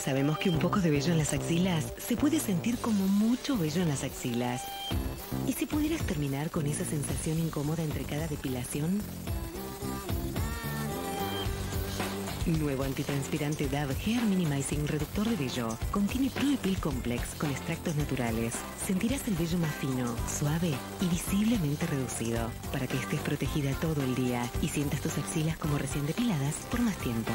sabemos que un poco de vello en las axilas se puede sentir como mucho vello en las axilas. ¿Y si pudieras terminar con esa sensación incómoda entre cada depilación? Nuevo antitranspirante Dove Hair Minimizing Reductor de Vello. Contiene Pro Peel Complex con extractos naturales. Sentirás el vello más fino, suave y visiblemente reducido. Para que estés protegida todo el día y sientas tus axilas como recién depiladas por más tiempo.